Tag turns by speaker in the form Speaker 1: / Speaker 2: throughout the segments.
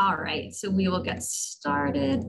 Speaker 1: All right, so we will get started.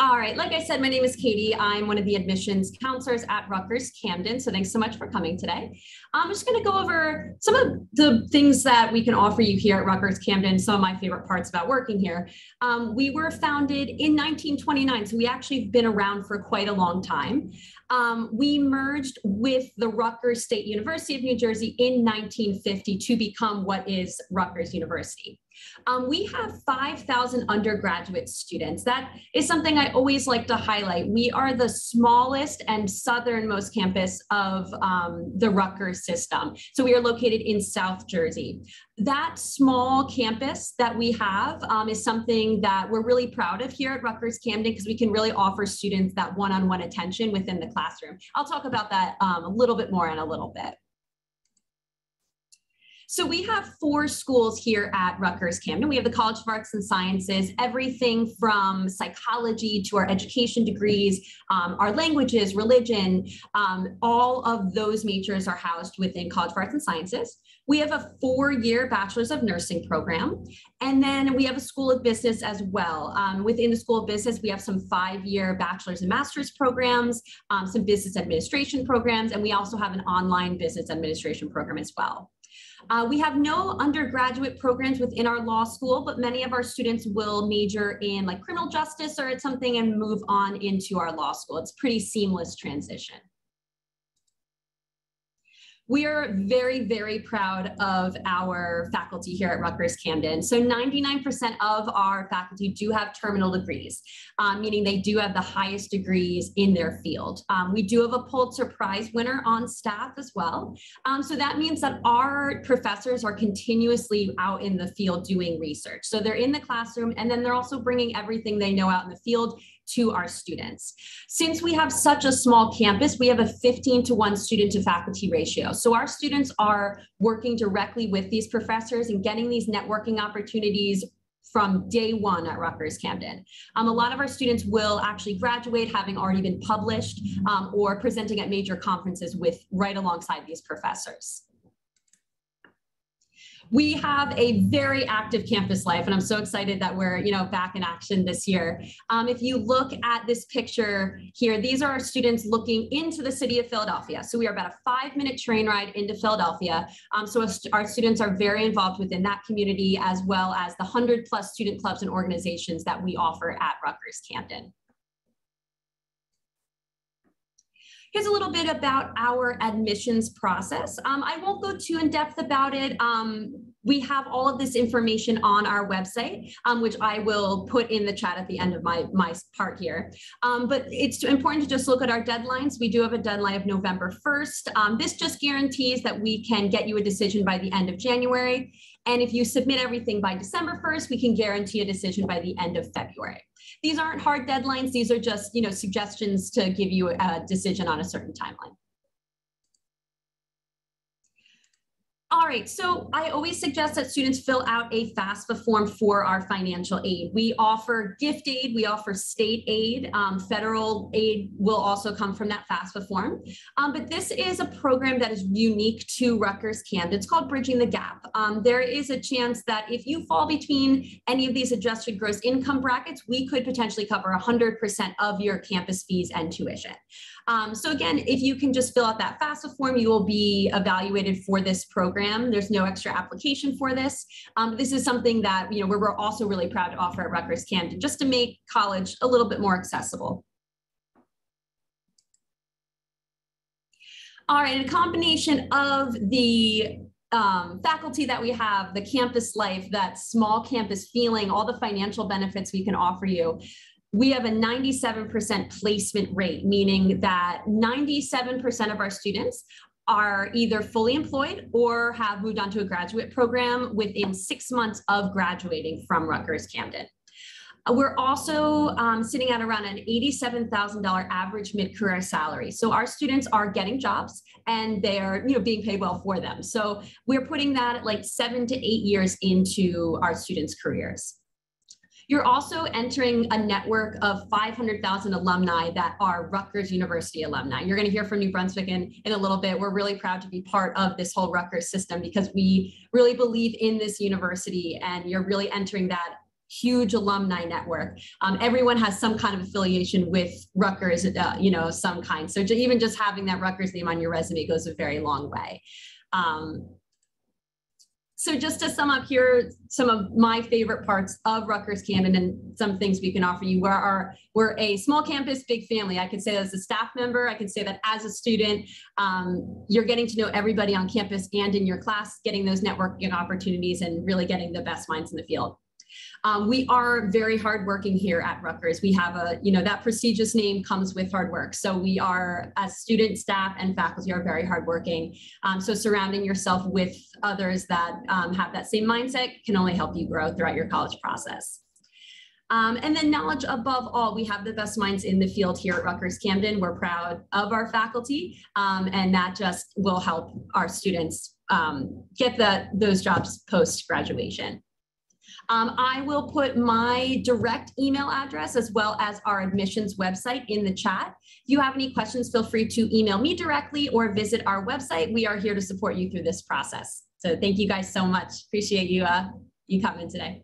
Speaker 1: All right, like I said, my name is Katie. I'm one of the admissions counselors at Rutgers Camden. So thanks so much for coming today. I'm just going to go over some of the things that we can offer you here at Rutgers Camden, some of my favorite parts about working here. Um, we were founded in 1929, so we actually have been around for quite a long time. Um, we merged with the Rutgers State University of New Jersey in 1950 to become what is Rutgers University. Um, we have 5,000 undergraduate students. That is something I always like to highlight. We are the smallest and southernmost campus of um, the Rutgers system. So we are located in South Jersey. That small campus that we have um, is something that we're really proud of here at Rutgers Camden because we can really offer students that one-on-one -on -one attention within the classroom. I'll talk about that um, a little bit more in a little bit. So we have four schools here at Rutgers Camden. We have the College of Arts and Sciences, everything from psychology to our education degrees, um, our languages, religion, um, all of those majors are housed within College of Arts and Sciences. We have a four-year Bachelor's of Nursing program, and then we have a School of Business as well. Um, within the School of Business, we have some five-year Bachelor's and Master's programs, um, some business administration programs, and we also have an online business administration program as well. Uh, we have no undergraduate programs within our law school, but many of our students will major in like criminal justice or something and move on into our law school. It's pretty seamless transition. We are very, very proud of our faculty here at Rutgers Camden. So 99% of our faculty do have terminal degrees, um, meaning they do have the highest degrees in their field. Um, we do have a Pulitzer Prize winner on staff as well. Um, so that means that our professors are continuously out in the field doing research. So they're in the classroom and then they're also bringing everything they know out in the field to our students. Since we have such a small campus, we have a 15 to 1 student to faculty ratio. So our students are working directly with these professors and getting these networking opportunities from day one at Rutgers Camden. Um, a lot of our students will actually graduate having already been published um, or presenting at major conferences with right alongside these professors we have a very active campus life, and I'm so excited that we're you know back in action this year. Um, if you look at this picture here, these are our students looking into the city of Philadelphia. So we are about a five-minute train ride into Philadelphia. Um, so our students are very involved within that community, as well as the 100 plus student clubs and organizations that we offer at Rutgers Camden. Here's a little bit about our admissions process. Um, I won't go too in depth about it. Um, we have all of this information on our website, um, which I will put in the chat at the end of my, my part here. Um, but it's important to just look at our deadlines. We do have a deadline of November 1st. Um, this just guarantees that we can get you a decision by the end of January. And if you submit everything by December 1st, we can guarantee a decision by the end of February. These aren't hard deadlines. These are just, you know, suggestions to give you a decision on a certain timeline. All right, so I always suggest that students fill out a FAFSA form for our financial aid. We offer gift aid, we offer state aid, um, federal aid will also come from that FAFSA form. Um, but this is a program that is unique to Rutgers Camden. It's called Bridging the Gap. Um, there is a chance that if you fall between any of these adjusted gross income brackets, we could potentially cover 100% of your campus fees and tuition. Um, so again, if you can just fill out that FAFSA form, you will be evaluated for this program. There's no extra application for this. Um, this is something that, you know, we're, we're also really proud to offer at Rutgers Camden just to make college a little bit more accessible. All right, a combination of the um, faculty that we have, the campus life, that small campus feeling, all the financial benefits we can offer you we have a 97% placement rate, meaning that 97% of our students are either fully employed or have moved on to a graduate program within six months of graduating from Rutgers Camden. Uh, we're also um, sitting at around an $87,000 average mid-career salary. So our students are getting jobs and they're you know, being paid well for them. So we're putting that like seven to eight years into our students' careers. You're also entering a network of 500,000 alumni that are Rutgers University alumni. You're going to hear from New Brunswick in, in a little bit. We're really proud to be part of this whole Rutgers system because we really believe in this university and you're really entering that huge alumni network. Um, everyone has some kind of affiliation with Rutgers, uh, you know, some kind. So even just having that Rutgers name on your resume goes a very long way. Um, so just to sum up here, some of my favorite parts of Rutgers Camden and some things we can offer you. We're, our, we're a small campus, big family. I can say that as a staff member, I can say that as a student, um, you're getting to know everybody on campus and in your class, getting those networking opportunities and really getting the best minds in the field. Um, we are very hardworking here at Rutgers. We have a, you know, that prestigious name comes with hard work. So we are, as student, staff, and faculty are very hardworking. Um, so surrounding yourself with others that um, have that same mindset can only help you grow throughout your college process. Um, and then knowledge above all, we have the best minds in the field here at Rutgers Camden. We're proud of our faculty, um, and that just will help our students um, get the, those jobs post graduation. Um, I will put my direct email address as well as our admissions website in the chat. If you have any questions, feel free to email me directly or visit our website. We are here to support you through this process. So thank you guys so much. Appreciate you, uh, you coming today.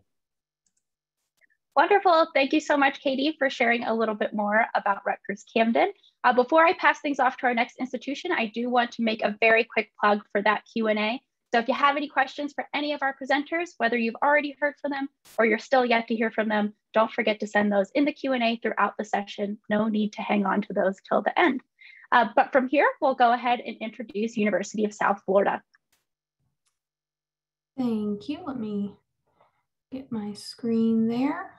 Speaker 2: Wonderful. Thank you so much, Katie, for sharing a little bit more about Rutgers Camden. Uh, before I pass things off to our next institution, I do want to make a very quick plug for that Q&A. So if you have any questions for any of our presenters, whether you've already heard from them or you're still yet to hear from them, don't forget to send those in the Q&A throughout the session. No need to hang on to those till the end. Uh, but from here, we'll go ahead and introduce University of South Florida.
Speaker 3: Thank you. Let me get my screen there.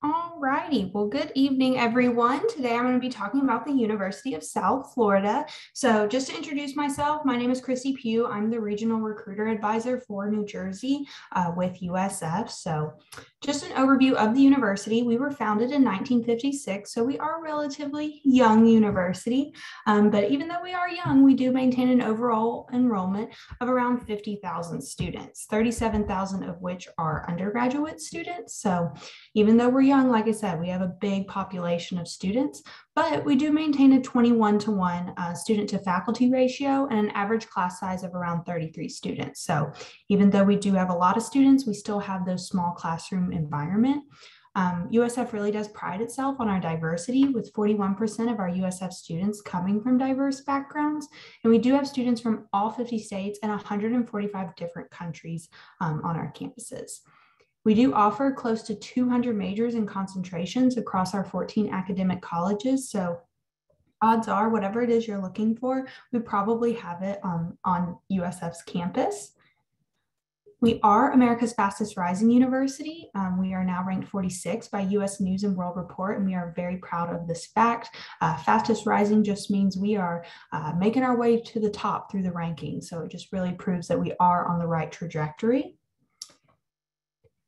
Speaker 3: All righty. Well, good evening, everyone. Today I'm going to be talking about the University of South Florida. So just to introduce myself, my name is Chrissy Pugh. I'm the Regional Recruiter Advisor for New Jersey uh, with USF. So just an overview of the university. We were founded in 1956, so we are a relatively young university. Um, but even though we are young, we do maintain an overall enrollment of around 50,000 students, 37,000 of which are undergraduate students. So even though we're young, like I said, we have a big population of students, but we do maintain a 21 to 1 uh, student to faculty ratio and an average class size of around 33 students. So even though we do have a lot of students, we still have those small classroom environment. Um, USF really does pride itself on our diversity with 41% of our USF students coming from diverse backgrounds. And we do have students from all 50 states and 145 different countries um, on our campuses. We do offer close to 200 majors and concentrations across our 14 academic colleges. So odds are whatever it is you're looking for, we probably have it um, on USF's campus. We are America's fastest rising university. Um, we are now ranked 46 by US News and World Report, and we are very proud of this fact. Uh, fastest rising just means we are uh, making our way to the top through the ranking. So it just really proves that we are on the right trajectory.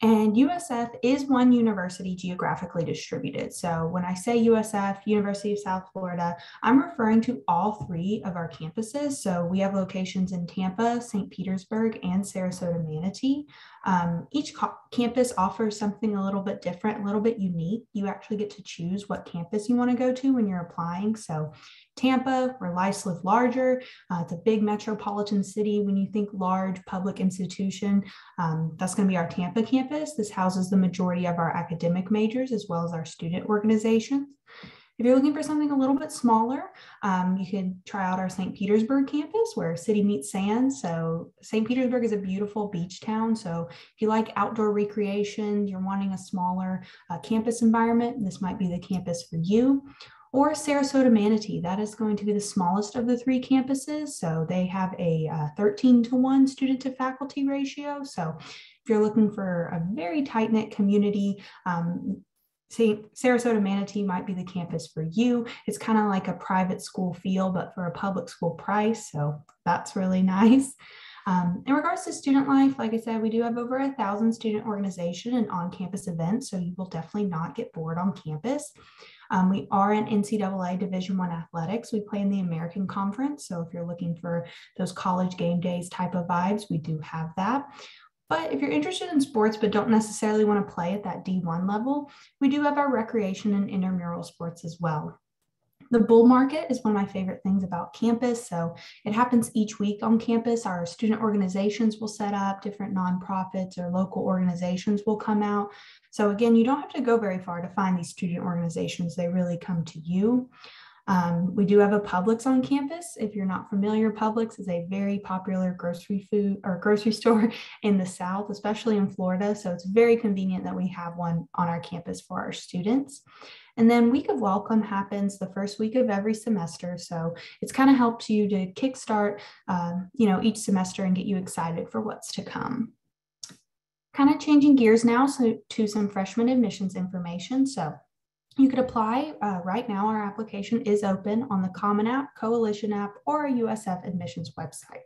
Speaker 3: And USF is one university geographically distributed. So when I say USF, University of South Florida, I'm referring to all three of our campuses. So we have locations in Tampa, St. Petersburg, and Sarasota Manatee. Um, each campus offers something a little bit different, a little bit unique. You actually get to choose what campus you want to go to when you're applying. So Tampa, where lives live larger. Uh, it's a big metropolitan city. When you think large public institution, um, that's going to be our Tampa campus. This houses the majority of our academic majors as well as our student organizations. If you're looking for something a little bit smaller, um, you could try out our St. Petersburg campus where city meets sand. So St. Petersburg is a beautiful beach town. So if you like outdoor recreation, you're wanting a smaller uh, campus environment, this might be the campus for you or Sarasota Manatee. That is going to be the smallest of the three campuses. So they have a uh, 13 to 1 student to faculty ratio. So if you're looking for a very tight knit community, um, St. Sarasota Manatee might be the campus for you. It's kind of like a private school feel, but for a public school price. So that's really nice. Um, in regards to student life, like I said, we do have over a thousand student organization and on-campus events, so you will definitely not get bored on campus. Um, we are in NCAA Division One athletics. We play in the American Conference. So if you're looking for those college game days type of vibes, we do have that. But if you're interested in sports but don't necessarily want to play at that D1 level, we do have our recreation and intramural sports as well. The bull market is one of my favorite things about campus. So it happens each week on campus. Our student organizations will set up, different nonprofits or local organizations will come out. So again, you don't have to go very far to find these student organizations. They really come to you. Um, we do have a Publix on campus. If you're not familiar, Publix is a very popular grocery food or grocery store in the South, especially in Florida. So it's very convenient that we have one on our campus for our students. And then week of welcome happens the first week of every semester. So it's kind of helps you to kickstart, um, you know, each semester and get you excited for what's to come. Kind of changing gears now so to some freshman admissions information. So you could apply uh, right now. Our application is open on the Common App, Coalition app, or USF admissions website.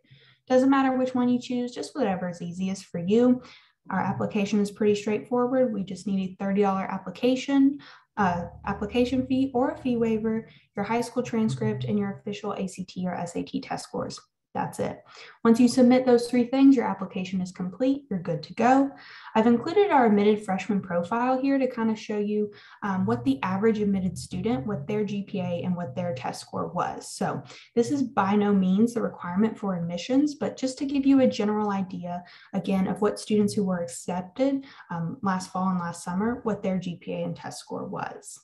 Speaker 3: Doesn't matter which one you choose, just whatever is easiest for you. Our application is pretty straightforward. We just need a $30 application uh, application fee or a fee waiver, your high school transcript, and your official ACT or SAT test scores. That's it. Once you submit those three things, your application is complete. You're good to go. I've included our admitted freshman profile here to kind of show you um, what the average admitted student, what their GPA and what their test score was. So this is by no means the requirement for admissions, but just to give you a general idea, again, of what students who were accepted um, last fall and last summer, what their GPA and test score was.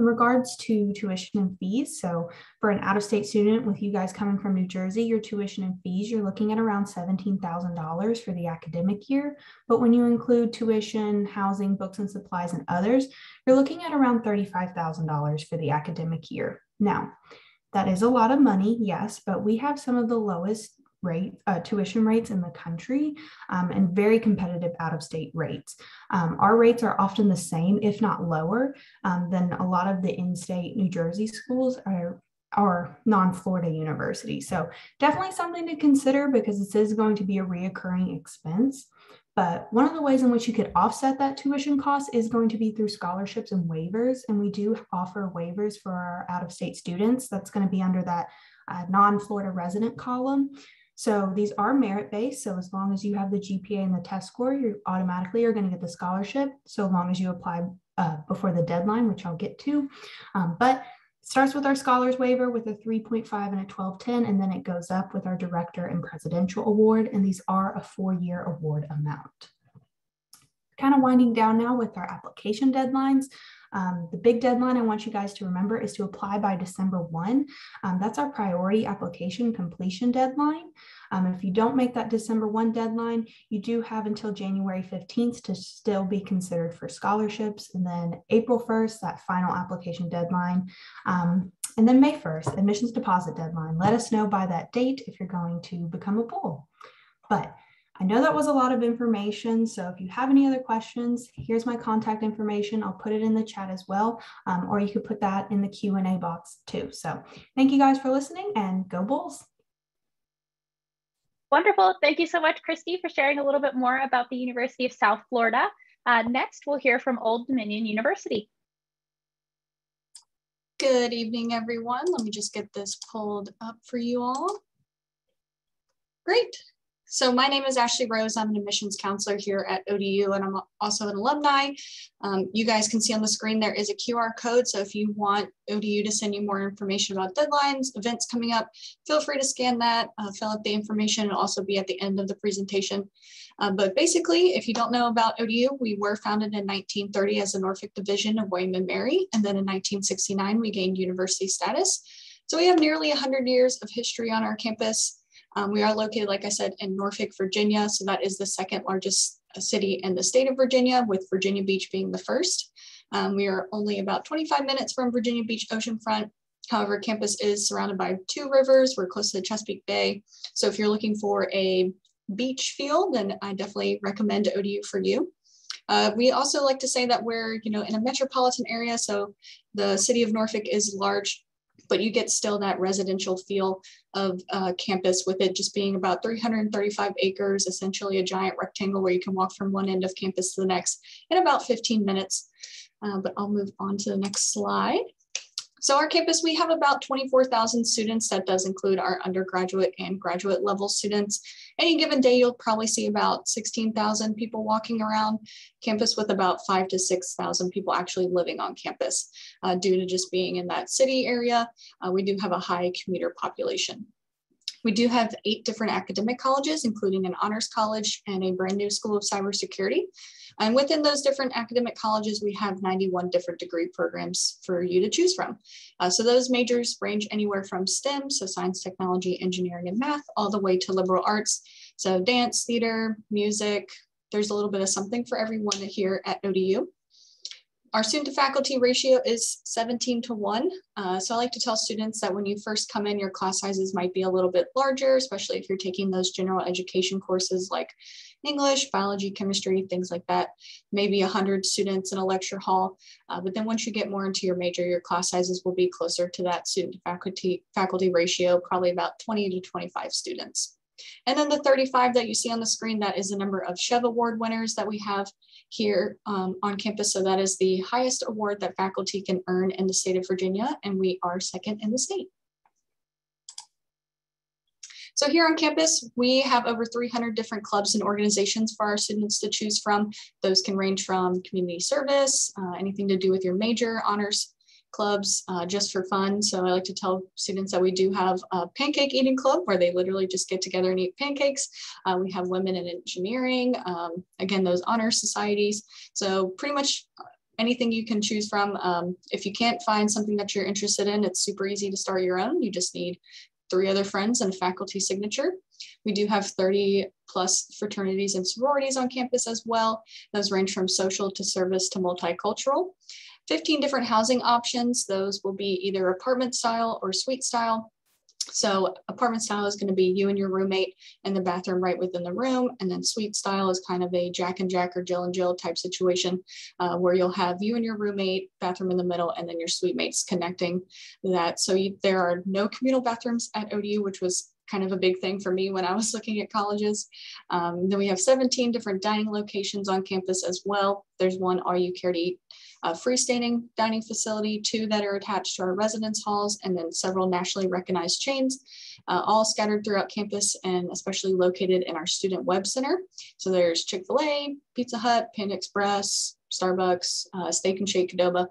Speaker 3: In regards to tuition and fees, so for an out-of-state student with you guys coming from New Jersey, your tuition and fees, you're looking at around $17,000 for the academic year. But when you include tuition, housing, books and supplies, and others, you're looking at around $35,000 for the academic year. Now, that is a lot of money, yes, but we have some of the lowest rate uh, tuition rates in the country um, and very competitive out of state rates. Um, our rates are often the same, if not lower, um, than a lot of the in state New Jersey schools are. Our non-Florida university. So definitely something to consider because this is going to be a reoccurring expense. But one of the ways in which you could offset that tuition cost is going to be through scholarships and waivers. And we do offer waivers for our out of state students. That's going to be under that uh, non Florida resident column. So these are merit based. So as long as you have the GPA and the test score, you automatically are going to get the scholarship. So long as you apply uh, before the deadline, which I'll get to. Um, but starts with our scholars waiver with a 3.5 and a 1210, and then it goes up with our director and presidential award. And these are a four year award amount. Kind of winding down now with our application deadlines. Um, the big deadline I want you guys to remember is to apply by December 1. Um, that's our priority application completion deadline. Um, if you don't make that December 1 deadline, you do have until January 15th to still be considered for scholarships. And then April 1st, that final application deadline. Um, and then May 1st, admissions deposit deadline. Let us know by that date if you're going to become a bull. But I know that was a lot of information. So if you have any other questions, here's my contact information. I'll put it in the chat as well, um, or you could put that in the Q&A box too. So thank you guys for listening and go Bulls.
Speaker 2: Wonderful. Thank you so much, Christy, for sharing a little bit more about the University of South Florida. Uh, next, we'll hear from Old Dominion University.
Speaker 4: Good evening, everyone. Let me just get this pulled up for you all. Great. So my name is Ashley Rose. I'm an admissions counselor here at ODU and I'm also an alumni. Um, you guys can see on the screen there is a QR code. So if you want ODU to send you more information about deadlines, events coming up, feel free to scan that, uh, fill out the information. It'll also be at the end of the presentation. Uh, but basically, if you don't know about ODU, we were founded in 1930 as a Norfolk division of William and Mary. And then in 1969, we gained university status. So we have nearly 100 years of history on our campus. Um, we are located, like I said, in Norfolk, Virginia. So that is the second largest uh, city in the state of Virginia, with Virginia Beach being the first. Um, we are only about 25 minutes from Virginia Beach oceanfront. However, campus is surrounded by two rivers. We're close to Chesapeake Bay. So if you're looking for a beach feel, then I definitely recommend ODU for you. Uh, we also like to say that we're, you know, in a metropolitan area. So the city of Norfolk is large but you get still that residential feel of uh, campus with it just being about 335 acres, essentially a giant rectangle where you can walk from one end of campus to the next in about 15 minutes. Uh, but I'll move on to the next slide. So our campus, we have about 24,000 students. That does include our undergraduate and graduate level students. Any given day, you'll probably see about 16,000 people walking around campus with about five to 6,000 people actually living on campus uh, due to just being in that city area. Uh, we do have a high commuter population. We do have eight different academic colleges, including an honors college and a brand new school of cybersecurity. And within those different academic colleges, we have 91 different degree programs for you to choose from. Uh, so those majors range anywhere from STEM, so science, technology, engineering, and math, all the way to liberal arts. So dance, theater, music, there's a little bit of something for everyone here at ODU. Our student to faculty ratio is 17 to 1. Uh, so I like to tell students that when you first come in, your class sizes might be a little bit larger, especially if you're taking those general education courses like English, biology, chemistry, things like that. Maybe 100 students in a lecture hall. Uh, but then once you get more into your major, your class sizes will be closer to that student to faculty, faculty ratio, probably about 20 to 25 students. And then the 35 that you see on the screen, that is the number of SCHEV Award winners that we have here um, on campus. So that is the highest award that faculty can earn in the state of Virginia, and we are second in the state. So here on campus, we have over 300 different clubs and organizations for our students to choose from. Those can range from community service, uh, anything to do with your major, honors, clubs uh, just for fun. So I like to tell students that we do have a pancake eating club where they literally just get together and eat pancakes. Uh, we have women in engineering, um, again, those honor societies. So pretty much anything you can choose from. Um, if you can't find something that you're interested in, it's super easy to start your own. You just need three other friends and a faculty signature. We do have 30 plus fraternities and sororities on campus as well. Those range from social to service to multicultural. 15 different housing options. Those will be either apartment style or suite style. So apartment style is going to be you and your roommate and the bathroom right within the room. And then suite style is kind of a Jack and Jack or Jill and Jill type situation uh, where you'll have you and your roommate, bathroom in the middle, and then your suite mates connecting that. So you, there are no communal bathrooms at ODU, which was kind of a big thing for me when I was looking at colleges. Um, then we have 17 different dining locations on campus as well. There's one All You Care to Eat a freestanding dining facility, two that are attached to our residence halls, and then several nationally recognized chains, uh, all scattered throughout campus and especially located in our student Webb Center. So there's Chick-fil-A, Pizza Hut, Panda Express, Starbucks, uh, Steak and Shake Qdoba.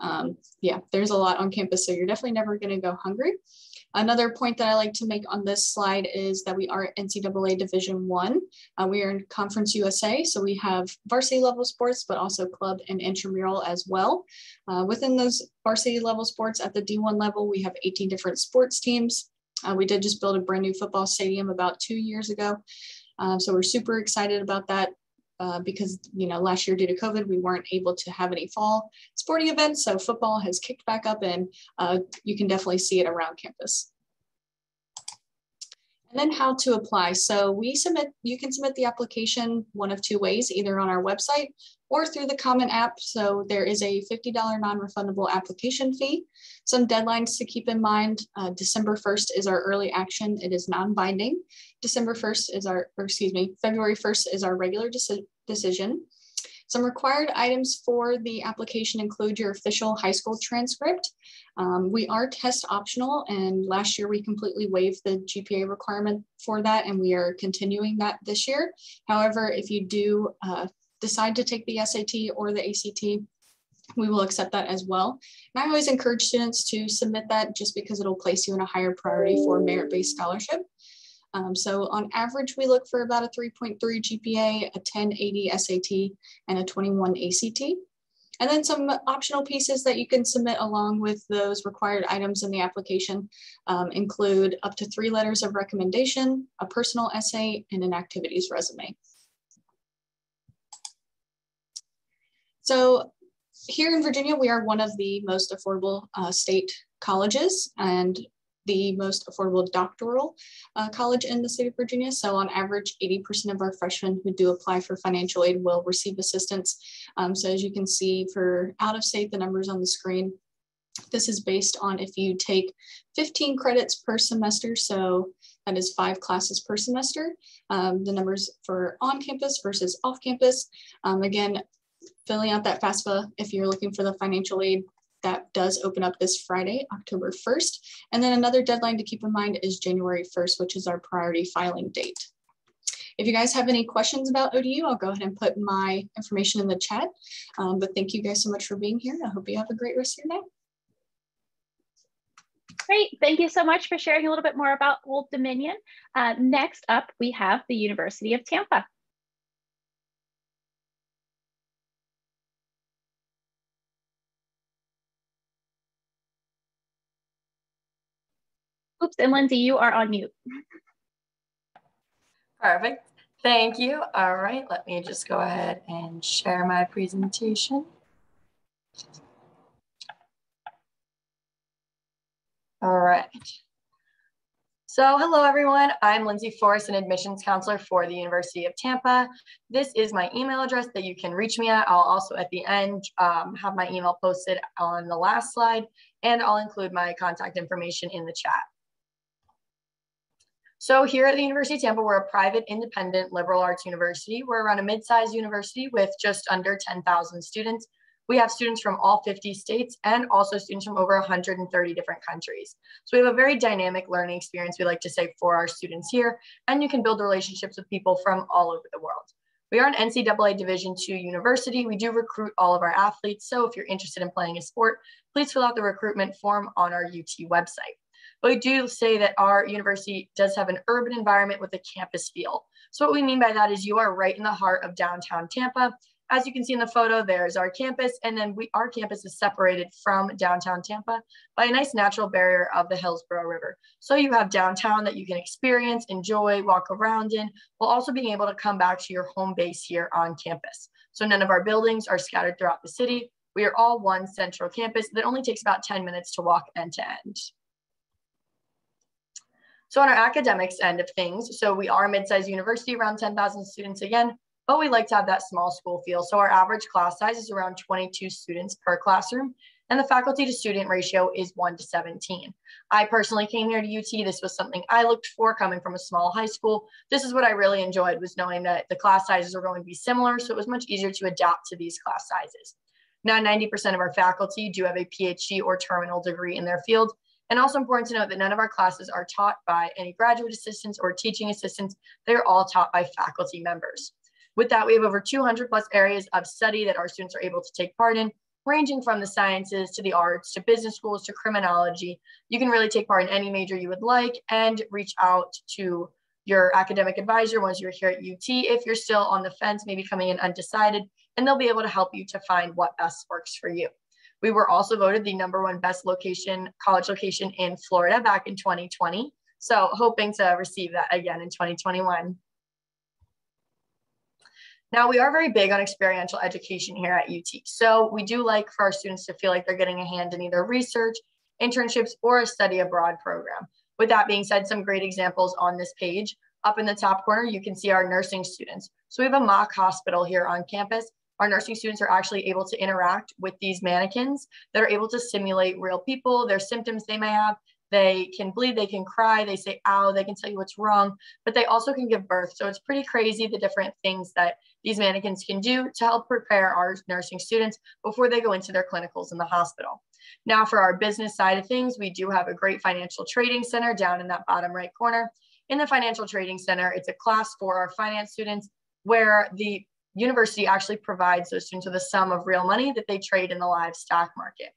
Speaker 4: Um, yeah, there's a lot on campus, so you're definitely never gonna go hungry. Another point that I like to make on this slide is that we are NCAA Division One. Uh, we are in Conference USA, so we have varsity level sports, but also club and intramural as well. Uh, within those varsity level sports at the D1 level, we have 18 different sports teams. Uh, we did just build a brand new football stadium about two years ago. Uh, so we're super excited about that. Uh, because you know last year due to COVID we weren't able to have any fall sporting events, so football has kicked back up, and uh, you can definitely see it around campus. And then how to apply. So we submit, you can submit the application one of two ways, either on our website or through the Common App. So there is a $50 non-refundable application fee. Some deadlines to keep in mind, uh, December 1st is our early action. It is non-binding. December 1st is our, or excuse me, February 1st is our regular deci decision. Some required items for the application include your official high school transcript. Um, we are test optional and last year we completely waived the GPA requirement for that and we are continuing that this year. However, if you do uh, decide to take the SAT or the ACT, we will accept that as well. And I always encourage students to submit that just because it'll place you in a higher priority for merit-based scholarship. Um, so on average, we look for about a 3.3 GPA, a 1080 SAT, and a 21 ACT. And then some optional pieces that you can submit along with those required items in the application um, include up to three letters of recommendation, a personal essay, and an activities resume. So here in Virginia, we are one of the most affordable uh, state colleges and the most affordable doctoral uh, college in the state of Virginia. So on average, 80% of our freshmen who do apply for financial aid will receive assistance. Um, so as you can see for out of state, the numbers on the screen, this is based on if you take 15 credits per semester. So that is five classes per semester. Um, the numbers for on campus versus off campus. Um, again, filling out that FAFSA if you're looking for the financial aid that does open up this Friday, October 1st. And then another deadline to keep in mind is January 1st, which is our priority filing date. If you guys have any questions about ODU, I'll go ahead and put my information in the chat. Um, but thank you guys so much for being here. I hope you have a great rest of your day.
Speaker 2: Great, thank you so much for sharing a little bit more about Old Dominion. Uh, next up, we have the University of Tampa. Oops, and Lindsay, you are on mute.
Speaker 5: Perfect. Thank you. All right, let me just go ahead and share my presentation. All right. So hello everyone, I'm Lindsay Forrest, an admissions counselor for the University of Tampa. This is my email address that you can reach me at. I'll also at the end um, have my email posted on the last slide and I'll include my contact information in the chat. So here at the University of Tampa, we're a private, independent, liberal arts university. We're around a mid-sized university with just under 10,000 students. We have students from all 50 states and also students from over 130 different countries. So we have a very dynamic learning experience, we like to say, for our students here, and you can build relationships with people from all over the world. We are an NCAA Division II university. We do recruit all of our athletes. So if you're interested in playing a sport, please fill out the recruitment form on our UT website. But we do say that our university does have an urban environment with a campus feel. So what we mean by that is you are right in the heart of downtown Tampa. As you can see in the photo, there's our campus, and then we our campus is separated from downtown Tampa by a nice natural barrier of the Hillsborough River. So you have downtown that you can experience, enjoy, walk around in, while also being able to come back to your home base here on campus. So none of our buildings are scattered throughout the city. We are all one central campus that only takes about 10 minutes to walk end to end. So on our academics end of things, so we are a mid-sized university, around 10,000 students again, but we like to have that small school feel. So our average class size is around 22 students per classroom, and the faculty to student ratio is 1 to 17. I personally came here to UT. This was something I looked for coming from a small high school. This is what I really enjoyed was knowing that the class sizes are going to be similar, so it was much easier to adapt to these class sizes. Now, 90% of our faculty do have a PhD or terminal degree in their field, and also important to note that none of our classes are taught by any graduate assistants or teaching assistants. They're all taught by faculty members. With that, we have over 200 plus areas of study that our students are able to take part in, ranging from the sciences to the arts to business schools to criminology. You can really take part in any major you would like and reach out to your academic advisor once you're here at UT. If you're still on the fence, maybe coming in undecided, and they'll be able to help you to find what best works for you. We were also voted the number one best location, college location in Florida back in 2020. So hoping to receive that again in 2021. Now we are very big on experiential education here at UT. So we do like for our students to feel like they're getting a hand in either research, internships, or a study abroad program. With that being said, some great examples on this page. Up in the top corner, you can see our nursing students. So we have a mock hospital here on campus our nursing students are actually able to interact with these mannequins that are able to simulate real people, their symptoms they may have. They can bleed, they can cry, they say ow, they can tell you what's wrong, but they also can give birth. So it's pretty crazy the different things that these mannequins can do to help prepare our nursing students before they go into their clinicals in the hospital. Now, for our business side of things, we do have a great financial trading center down in that bottom right corner. In the financial trading center, it's a class for our finance students where the university actually provides those students with a sum of real money that they trade in the live stock market.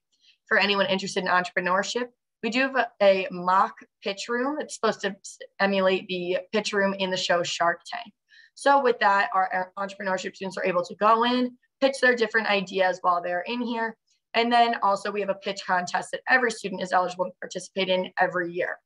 Speaker 5: For anyone interested in entrepreneurship, we do have a, a mock pitch room. It's supposed to emulate the pitch room in the show Shark Tank. So with that, our entrepreneurship students are able to go in, pitch their different ideas while they're in here. And then also we have a pitch contest that every student is eligible to participate in every year.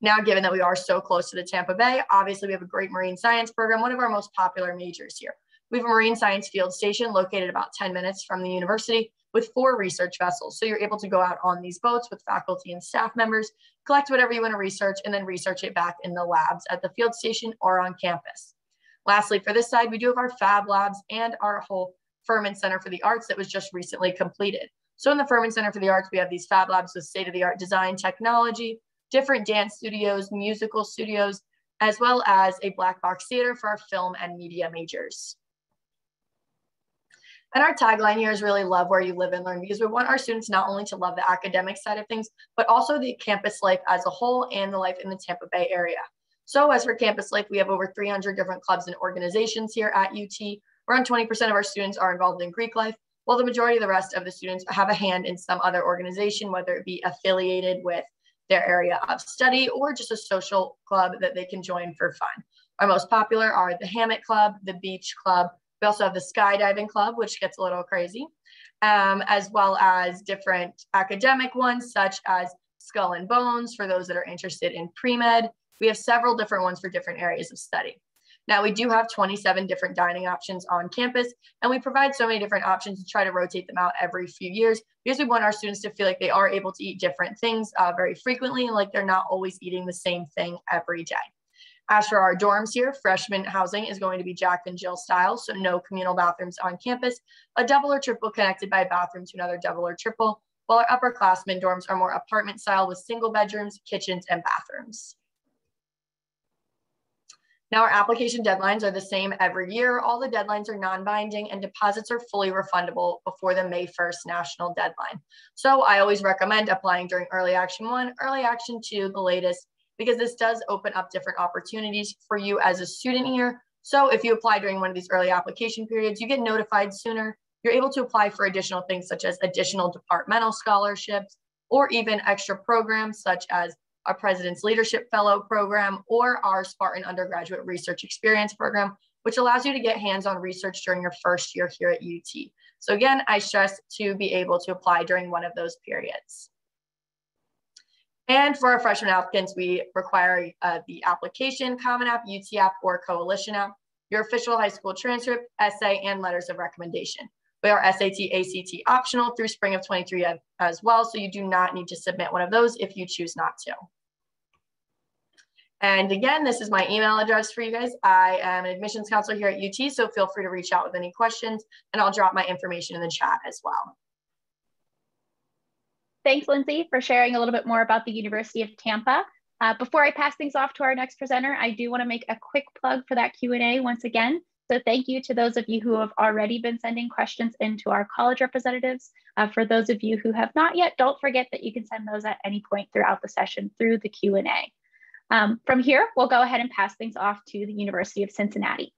Speaker 5: Now, given that we are so close to the Tampa Bay, obviously we have a great marine science program, one of our most popular majors here. We have a marine science field station located about 10 minutes from the university with four research vessels. So you're able to go out on these boats with faculty and staff members, collect whatever you want to research, and then research it back in the labs at the field station or on campus. Lastly, for this side, we do have our Fab Labs and our whole Ferman Center for the Arts that was just recently completed. So in the Ferman Center for the Arts, we have these Fab Labs with state-of-the-art design technology, different dance studios, musical studios, as well as a black box theater for our film and media majors. And our tagline here is really love where you live and learn because we want our students not only to love the academic side of things, but also the campus life as a whole and the life in the Tampa Bay area. So as for campus life, we have over 300 different clubs and organizations here at UT. Around 20% of our students are involved in Greek life, while the majority of the rest of the students have a hand in some other organization, whether it be affiliated with their area of study or just a social club that they can join for fun. Our most popular are the Hammock Club, the Beach Club. We also have the Skydiving Club, which gets a little crazy, um, as well as different academic ones, such as Skull and Bones for those that are interested in pre-med. We have several different ones for different areas of study. Now we do have 27 different dining options on campus, and we provide so many different options to try to rotate them out every few years because we want our students to feel like they are able to eat different things uh, very frequently and like they're not always eating the same thing every day. As for our dorms here, freshman housing is going to be Jack and Jill style, so no communal bathrooms on campus, a double or triple connected by a bathroom to another double or triple, while our upperclassmen dorms are more apartment style with single bedrooms, kitchens, and bathrooms. Now our application deadlines are the same every year. All the deadlines are non-binding and deposits are fully refundable before the May 1st national deadline. So I always recommend applying during early action one, early action two, the latest, because this does open up different opportunities for you as a student here. So if you apply during one of these early application periods, you get notified sooner. You're able to apply for additional things such as additional departmental scholarships or even extra programs such as our President's Leadership Fellow program, or our Spartan Undergraduate Research Experience program, which allows you to get hands-on research during your first year here at UT. So again, I stress to be able to apply during one of those periods. And for our freshman applicants, we require uh, the application, Common App, UT App, or Coalition App, your official high school transcript, essay, and letters of recommendation. We are SAT, ACT optional through spring of 23 as well, so you do not need to submit one of those if you choose not to. And again, this is my email address for you guys. I am an admissions counselor here at UT, so feel free to reach out with any questions and I'll drop my information in the chat as well.
Speaker 2: Thanks, Lindsay, for sharing a little bit more about the University of Tampa. Uh, before I pass things off to our next presenter, I do want to make a quick plug for that Q&A once again. So thank you to those of you who have already been sending questions into our college representatives. Uh, for those of you who have not yet, don't forget that you can send those at any point throughout the session through the Q&A. Um, from here, we'll go ahead and pass things off to the University of Cincinnati.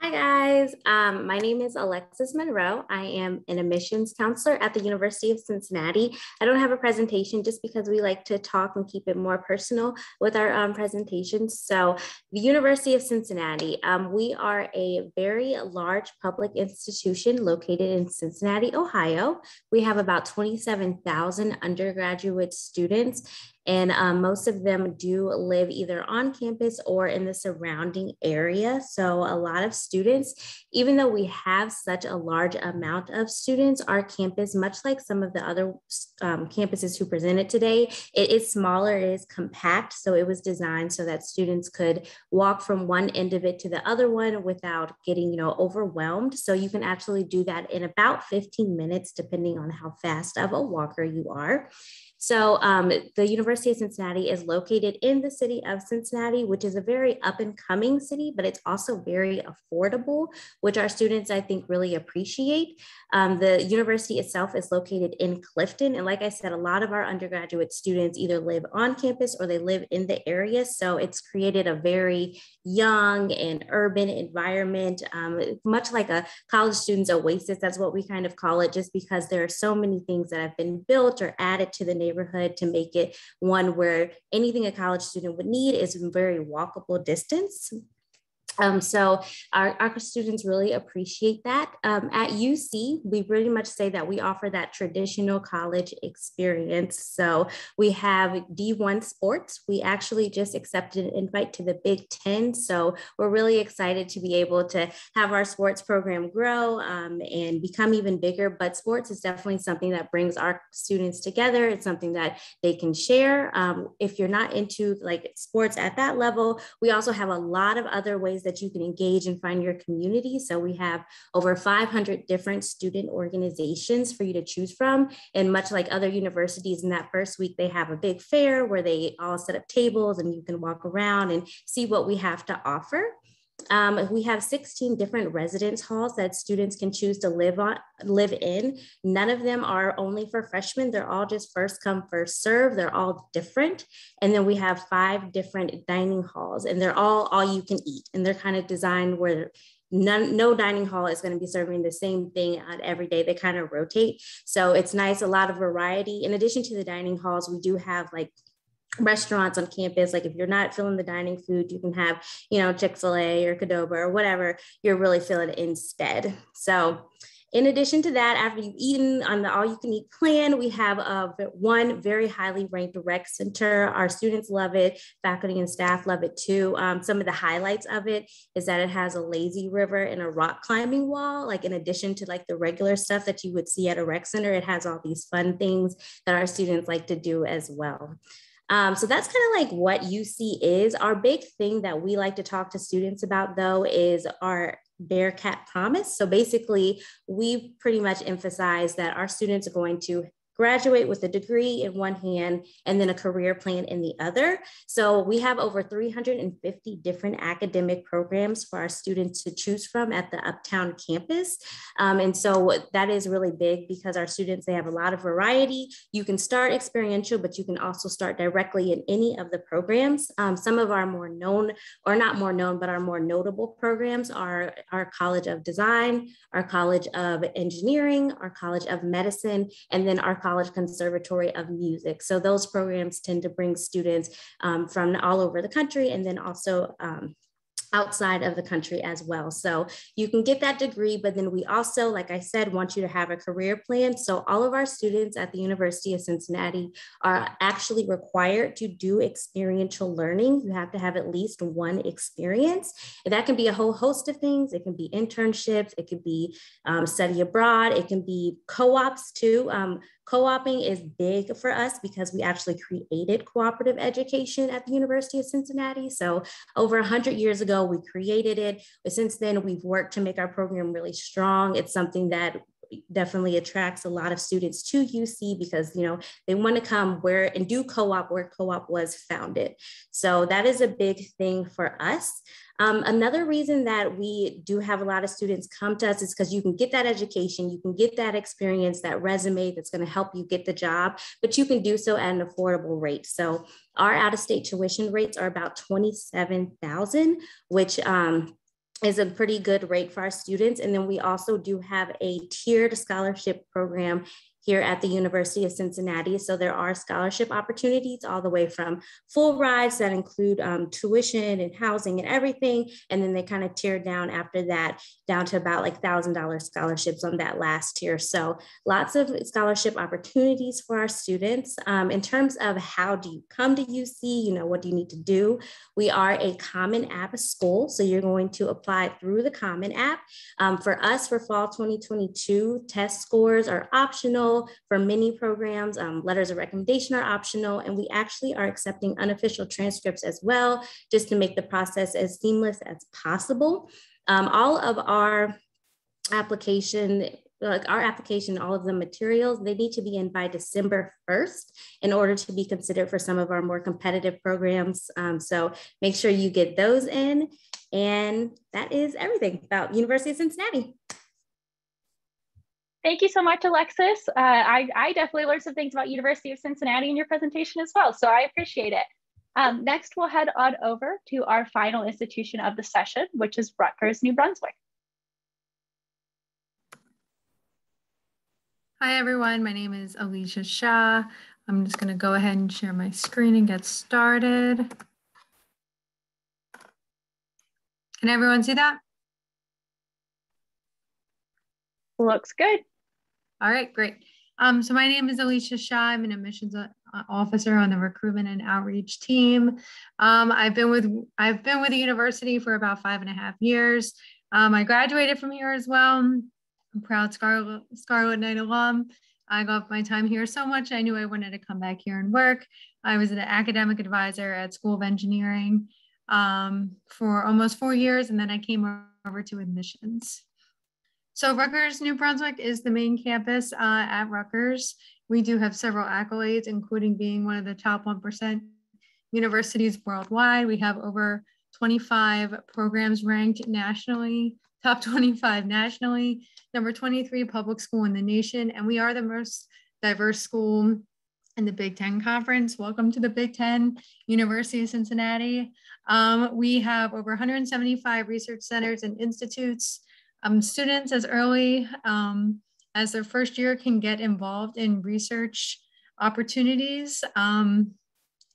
Speaker 6: Hi guys, um, my name is Alexis Monroe. I am an admissions counselor at the University of Cincinnati. I don't have a presentation just because we like to talk and keep it more personal with our um, presentations. So the University of Cincinnati, um, we are a very large public institution located in Cincinnati, Ohio. We have about 27,000 undergraduate students and um, most of them do live either on campus or in the surrounding area. So a lot of students, even though we have such a large amount of students, our campus, much like some of the other um, campuses who presented today, it is smaller, it is compact. So it was designed so that students could walk from one end of it to the other one without getting, you know, overwhelmed. So you can actually do that in about 15 minutes, depending on how fast of a walker you are. So um, the University of Cincinnati is located in the city of Cincinnati, which is a very up and coming city, but it's also very affordable, which our students, I think, really appreciate. Um, the university itself is located in Clifton. And like I said, a lot of our undergraduate students either live on campus or they live in the area. So it's created a very young and urban environment, um, much like a college student's oasis. That's what we kind of call it, just because there are so many things that have been built or added to the neighborhood to make it one where anything a college student would need is very walkable distance. Um, so our, our, students really appreciate that. Um, at UC, we pretty much say that we offer that traditional college experience. So we have D1 sports. We actually just accepted an invite to the Big Ten. So we're really excited to be able to have our sports program grow um, and become even bigger. But sports is definitely something that brings our students together. It's something that they can share. Um, if you're not into like sports at that level, we also have a lot of other ways that you can engage and find your community. So we have over 500 different student organizations for you to choose from. And much like other universities in that first week, they have a big fair where they all set up tables and you can walk around and see what we have to offer. Um, we have 16 different residence halls that students can choose to live on, live in. None of them are only for freshmen. They're all just first come, first serve. They're all different. And then we have five different dining halls and they're all all you can eat. And they're kind of designed where None, no dining hall is going to be serving the same thing every day. They kind of rotate. So it's nice, a lot of variety. In addition to the dining halls, we do have like restaurants on campus like if you're not feeling the dining food you can have you know chick-fil-a or Qdoba or whatever you're really feeling instead so in addition to that, after you've eaten on the all you can eat plan, we have a one very highly ranked rec center. Our students love it, faculty and staff love it too. Um, some of the highlights of it is that it has a lazy river and a rock climbing wall. Like in addition to like the regular stuff that you would see at a rec center, it has all these fun things that our students like to do as well. Um, so that's kind of like what UC is. Our big thing that we like to talk to students about, though, is our Bearcat Promise. So basically, we pretty much emphasize that our students are going to graduate with a degree in one hand and then a career plan in the other. So we have over 350 different academic programs for our students to choose from at the Uptown campus. Um, and so that is really big because our students, they have a lot of variety. You can start experiential, but you can also start directly in any of the programs. Um, some of our more known, or not more known, but our more notable programs are our College of Design, our College of Engineering, our College of Medicine, and then our College Conservatory of Music. So those programs tend to bring students um, from all over the country and then also um, outside of the country as well. So you can get that degree, but then we also, like I said, want you to have a career plan. So all of our students at the University of Cincinnati are actually required to do experiential learning. You have to have at least one experience. And that can be a whole host of things. It can be internships, it could be um, study abroad, it can be co-ops too. Um, Co-oping is big for us because we actually created cooperative education at the University of Cincinnati. So over 100 years ago, we created it. But since then, we've worked to make our program really strong. It's something that definitely attracts a lot of students to UC because you know they want to come where and do co-op where co-op was founded. So that is a big thing for us. Um, another reason that we do have a lot of students come to us is because you can get that education, you can get that experience, that resume that's going to help you get the job, but you can do so at an affordable rate. So our out-of-state tuition rates are about 27,000, which um, is a pretty good rate for our students. And then we also do have a tiered scholarship program here at the University of Cincinnati. So there are scholarship opportunities all the way from full rides that include um, tuition and housing and everything. And then they kind of tier down after that down to about like $1,000 scholarships on that last tier. So lots of scholarship opportunities for our students. Um, in terms of how do you come to UC, you know, what do you need to do? We are a Common App school. So you're going to apply through the Common App. Um, for us, for fall 2022, test scores are optional for many programs. Um, letters of recommendation are optional, and we actually are accepting unofficial transcripts as well, just to make the process as seamless as possible. Um, all of our application like our application, all of the materials, they need to be in by December 1st in order to be considered for some of our more competitive programs. Um, so make sure you get those in. And that is everything about University of Cincinnati.
Speaker 2: Thank you so much, Alexis. Uh, I, I definitely learned some things about University of Cincinnati in your presentation as well, so I appreciate it. Um, next, we'll head on over to our final institution of the session, which is Rutgers, New Brunswick.
Speaker 7: Hi, everyone. My name is Alicia Shah. I'm just going to go ahead and share my screen and get started. Can everyone see that?
Speaker 2: Looks good.
Speaker 7: All right, great. Um, so my name is Alicia Shah. I'm an admissions uh, officer on the recruitment and outreach team. Um, I've been with I've been with the university for about five and a half years. Um, I graduated from here as well. I'm proud Scarlet, Scarlet Knight alum. I love my time here so much. I knew I wanted to come back here and work. I was an academic advisor at School of Engineering um, for almost four years, and then I came over to admissions. So Rutgers, New Brunswick is the main campus uh, at Rutgers. We do have several accolades, including being one of the top 1% universities worldwide. We have over 25 programs ranked nationally, top 25 nationally, number 23 public school in the nation, and we are the most diverse school in the Big Ten Conference. Welcome to the Big Ten, University of Cincinnati. Um, we have over 175 research centers and institutes. Um, students as early um, as their first year can get involved in research opportunities. Um,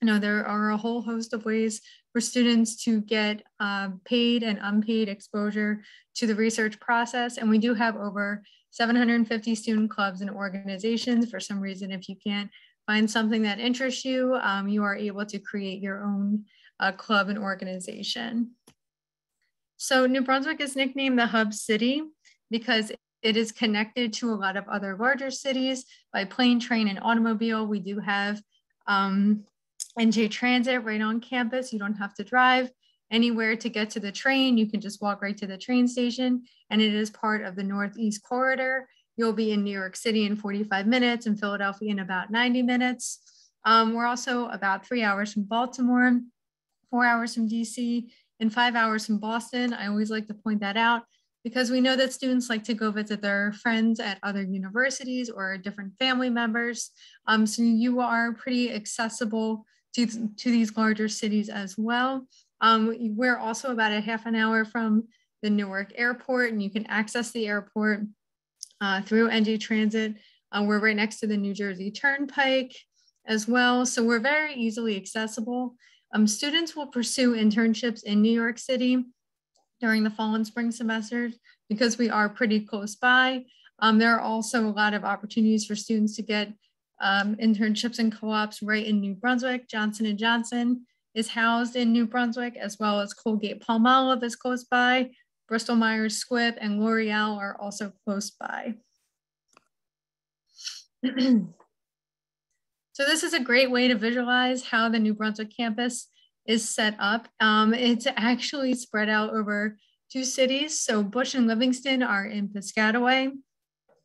Speaker 7: you know, there are a whole host of ways for students to get uh, paid and unpaid exposure to the research process. And we do have over 750 student clubs and organizations. For some reason, if you can't find something that interests you, um, you are able to create your own uh, club and organization. So New Brunswick is nicknamed the hub city because it is connected to a lot of other larger cities by plane, train, and automobile. We do have um, NJ Transit right on campus. You don't have to drive anywhere to get to the train. You can just walk right to the train station, and it is part of the Northeast Corridor. You'll be in New York City in 45 minutes and Philadelphia in about 90 minutes. Um, we're also about three hours from Baltimore, four hours from DC, and five hours from Boston. I always like to point that out because we know that students like to go visit their friends at other universities or different family members. Um, so you are pretty accessible to, to these larger cities as well. Um, we're also about a half an hour from the Newark airport and you can access the airport uh, through NJ Transit. Uh, we're right next to the New Jersey Turnpike as well. So we're very easily accessible. Um, students will pursue internships in New York City during the fall and spring semesters because we are pretty close by. Um, there are also a lot of opportunities for students to get um, internships and co-ops right in New Brunswick. Johnson & Johnson is housed in New Brunswick, as well as Colgate Palmolive is close by. Bristol Myers Squibb and L'Oreal are also close by. so this is a great way to visualize how the New Brunswick campus is set up. Um, it's actually spread out over two cities. So Busch and Livingston are in Piscataway.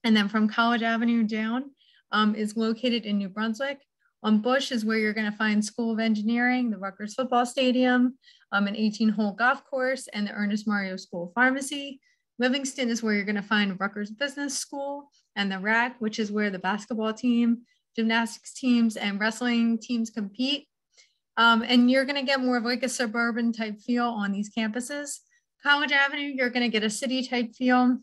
Speaker 7: And then from College Avenue down, um, is located in New Brunswick. On Busch is where you're going to find School of Engineering, the Rutgers Football Stadium, um, an 18 hole golf course, and the Ernest Mario School of Pharmacy. Livingston is where you're going to find Rutgers Business School and the RAC, which is where the basketball team, gymnastics teams, and wrestling teams compete. Um, and you're going to get more of like a suburban type feel on these campuses. College Avenue, you're going to get a city type feel.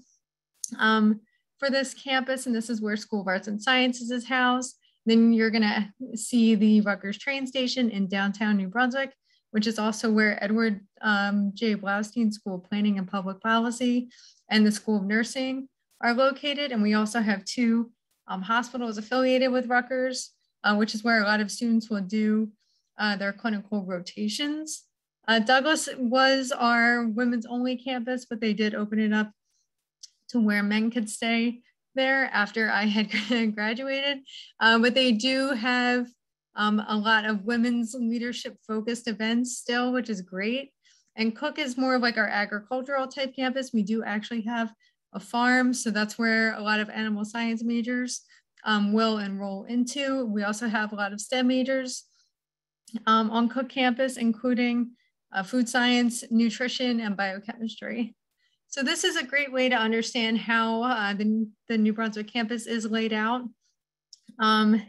Speaker 7: Um, for this campus, and this is where School of Arts and Sciences is housed. Then you're gonna see the Rutgers train station in downtown New Brunswick, which is also where Edward um, J. Bloustein School of Planning and Public Policy and the School of Nursing are located. And we also have two um, is affiliated with Rutgers, uh, which is where a lot of students will do uh, their clinical rotations. Uh, Douglass was our women's only campus, but they did open it up to where men could stay there after I had graduated. Uh, but they do have um, a lot of women's leadership focused events still, which is great. And Cook is more of like our agricultural type campus. We do actually have a farm, so that's where a lot of animal science majors um, will enroll into. We also have a lot of STEM majors um, on Cook campus, including uh, food science, nutrition, and biochemistry. So this is a great way to understand how uh, the, the New Brunswick campus is laid out. Um,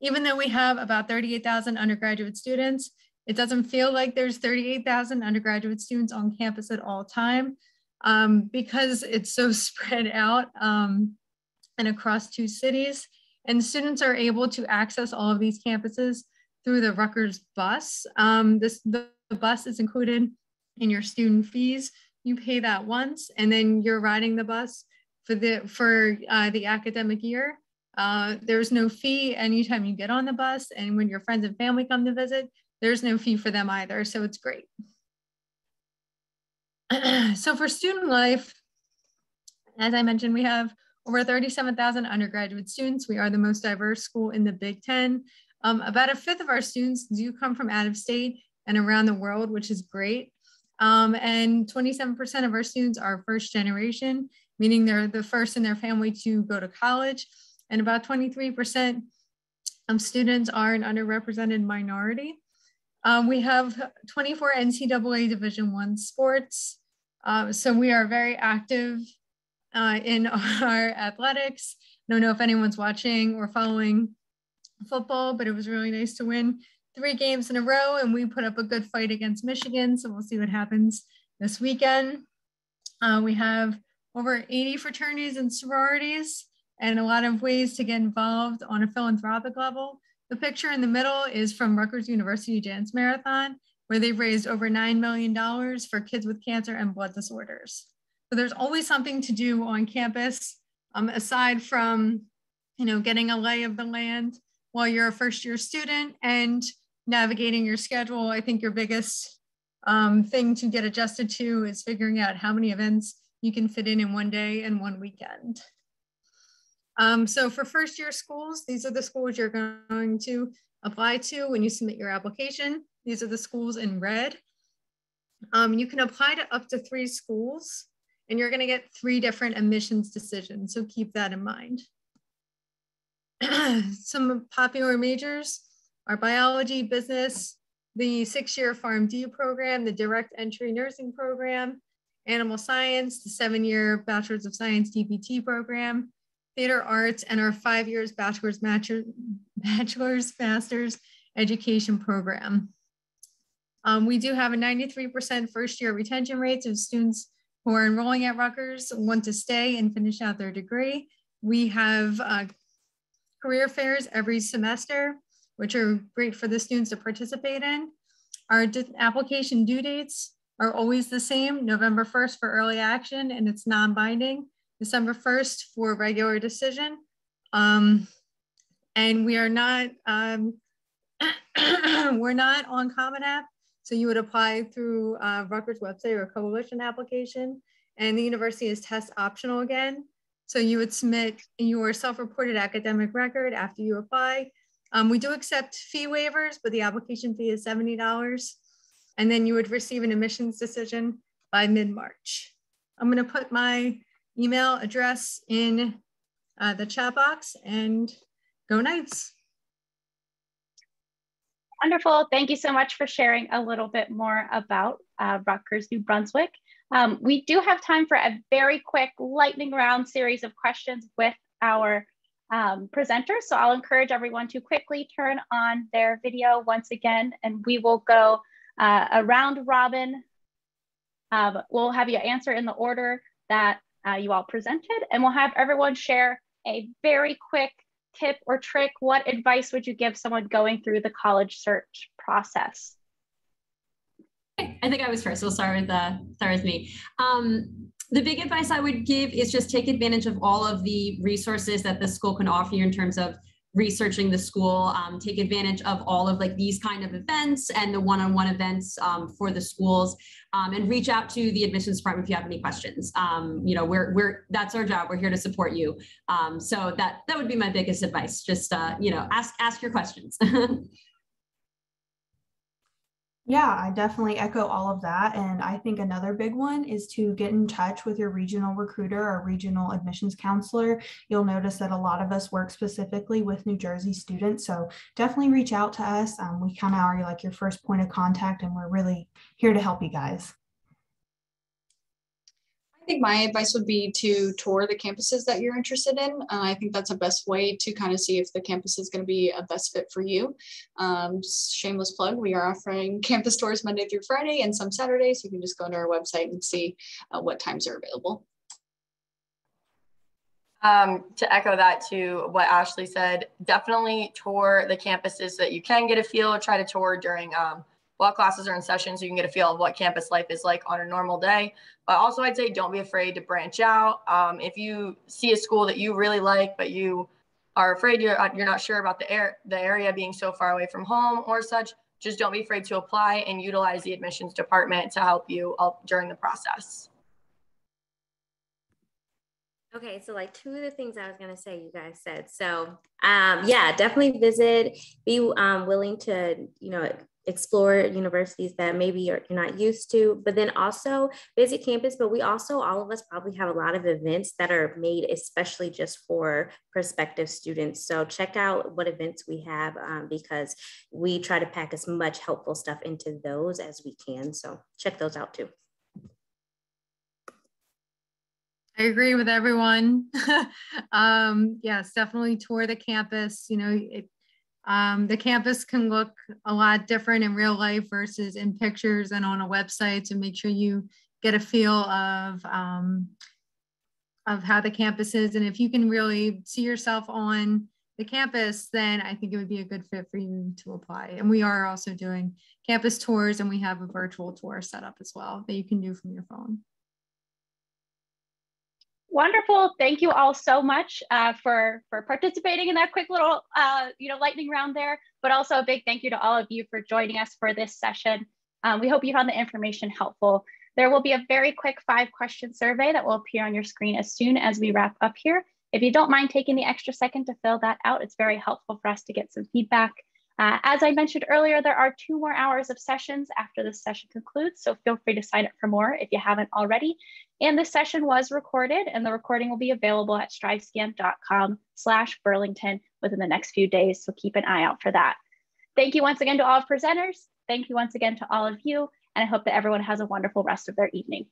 Speaker 7: even though we have about 38,000 undergraduate students, it doesn't feel like there's 38,000 undergraduate students on campus at all time um, because it's so spread out um, and across two cities. And students are able to access all of these campuses through the Rutgers bus. Um, this, the, bus is included in your student fees you pay that once and then you're riding the bus for the for uh, the academic year. Uh, there's no fee anytime you get on the bus and when your friends and family come to visit, there's no fee for them either. So it's great. so for student life, as I mentioned, we have over 37,000 undergraduate students. We are the most diverse school in the Big Ten. Um, about a fifth of our students do come from out of state and around the world, which is great. Um, and 27% of our students are first generation, meaning they're the first in their family to go to college. And about 23% of students are an underrepresented minority. Um, we have 24 NCAA Division One sports. Uh, so we are very active uh, in our athletics. I don't know if anyone's watching or following football, but it was really nice to win three games in a row and we put up a good fight against Michigan. So we'll see what happens this weekend. Uh, we have over 80 fraternities and sororities and a lot of ways to get involved on a philanthropic level. The picture in the middle is from Rutgers University Dance Marathon, where they've raised over $9 million for kids with cancer and blood disorders. So there's always something to do on campus, um, aside from, you know, getting a lay of the land while you're a first year student and navigating your schedule. I think your biggest um, thing to get adjusted to is figuring out how many events you can fit in in one day and one weekend. Um, so for first year schools, these are the schools you're going to apply to when you submit your application. These are the schools in red. Um, you can apply to up to three schools and you're gonna get three different admissions decisions. So keep that in mind. Some popular majors are biology, business, the six-year farm PharmD program, the direct entry nursing program, animal science, the seven-year Bachelor's of Science DPT program, theater arts, and our five years bachelor's, bachelor's master's education program. Um, we do have a 93% first year retention rates of students who are enrolling at Rutgers want to stay and finish out their degree. We have uh, career fairs every semester, which are great for the students to participate in. Our application due dates are always the same, November 1st for early action and it's non-binding, December 1st for regular decision. Um, and we are not, um, we're not on Common App. So you would apply through uh, Rutgers website or coalition application and the university is test optional again. So you would submit your self-reported academic record after you apply. Um, we do accept fee waivers, but the application fee is $70 and then you would receive an admissions decision by mid-March. I'm gonna put my email address in uh, the chat box and go Knights.
Speaker 2: Wonderful. Thank you so much for sharing a little bit more about uh, Rutgers, New Brunswick. Um, we do have time for a very quick lightning round series of questions with our um, presenters. So I'll encourage everyone to quickly turn on their video once again, and we will go uh, around robin. Um, we'll have you answer in the order that uh, you all presented, and we'll have everyone share a very quick tip or trick. What advice would you give someone going through the college search process?
Speaker 1: I think I was first. We'll start with uh, start with me. Um, the big advice I would give is just take advantage of all of the resources that the school can offer you in terms of researching the school um, take advantage of all of like these kind of events and the one-on-one events um, for the schools um, and reach out to the admissions department if you have any questions. Um, you know we're we're that's our job. We're here to support you. Um, so that that would be my biggest advice. Just uh, you know ask ask your questions
Speaker 3: Yeah, I definitely echo all of that. And I think another big one is to get in touch with your regional recruiter or regional admissions counselor. You'll notice that a lot of us work specifically with New Jersey students. So definitely reach out to us. Um, we kind of are like your first point of contact, and we're really here to help you guys
Speaker 4: think my advice would be to tour the campuses that you're interested in. Uh, I think that's the best way to kind of see if the campus is going to be a best fit for you. Um, shameless plug, we are offering campus tours Monday through Friday and some Saturdays. You can just go to our website and see uh, what times are available.
Speaker 5: Um, to echo that to what Ashley said, definitely tour the campuses so that you can get a feel. Try to tour during um, while classes are in session so you can get a feel of what campus life is like on a normal day. But also, I'd say don't be afraid to branch out. Um, if you see a school that you really like, but you are afraid you're, you're not sure about the, air, the area being so far away from home or such, just don't be afraid to apply and utilize the admissions department to help you during the process.
Speaker 6: Okay, so like two of the things I was gonna say, you guys said. So um, yeah, definitely visit. Be um, willing to, you know, explore universities that maybe you're, you're not used to, but then also visit campus. But we also, all of us probably have a lot of events that are made especially just for prospective students. So check out what events we have um, because we try to pack as much helpful stuff into those as we can. So check those out too.
Speaker 7: I agree with everyone. um, yes, definitely tour the campus. You know, it, um, the campus can look a lot different in real life versus in pictures and on a website. So make sure you get a feel of um, of how the campus is, and if you can really see yourself on the campus, then I think it would be a good fit for you to apply. And we are also doing campus tours, and we have a virtual tour set up as well that you can do from your phone.
Speaker 2: Wonderful. Thank you all so much uh, for, for participating in that quick little uh, you know, lightning round there, but also a big thank you to all of you for joining us for this session. Um, we hope you found the information helpful. There will be a very quick five question survey that will appear on your screen as soon as we wrap up here. If you don't mind taking the extra second to fill that out, it's very helpful for us to get some feedback. Uh, as I mentioned earlier, there are two more hours of sessions after this session concludes, so feel free to sign up for more if you haven't already. And this session was recorded and the recording will be available at strivescan.com slash Burlington within the next few days, so keep an eye out for that. Thank you once again to all of presenters. Thank you once again to all of you, and I hope that everyone has a wonderful rest of their evening.